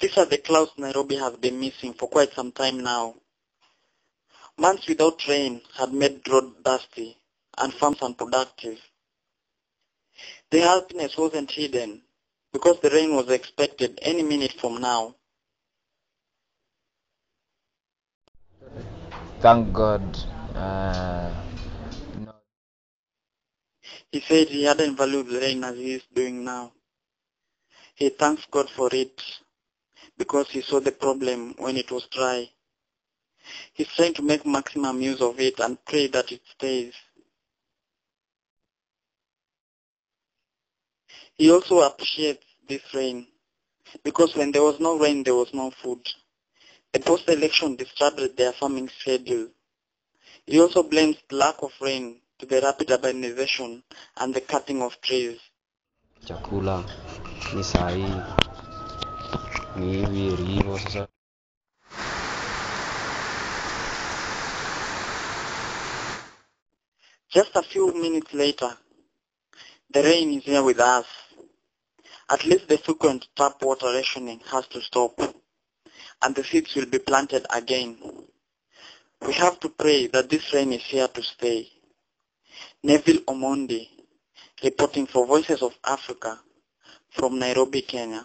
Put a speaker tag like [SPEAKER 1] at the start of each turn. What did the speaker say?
[SPEAKER 1] These are the clouds Nairobi has been missing for quite some time now. Months without rain had made road dusty and farms unproductive. The happiness wasn't hidden because the rain was expected any minute from now.
[SPEAKER 2] Thank God. Uh, no,
[SPEAKER 1] He said he hadn't valued the rain as he is doing now. He thanks God for it because he saw the problem when it was dry. He's trying to make maximum use of it and pray that it stays. He also appreciates this rain because when there was no rain, there was no food. The post-election disrupted their farming schedule. He also blames the lack of rain to the rapid urbanization and the cutting of trees.
[SPEAKER 3] chakula ni
[SPEAKER 1] Just a few minutes later, the rain is here with us. At least the frequent tap water rationing has to stop, and the seeds will be planted again. We have to pray that this rain is here to stay. Neville Omondi, reporting for Voices of Africa from Nairobi, Kenya.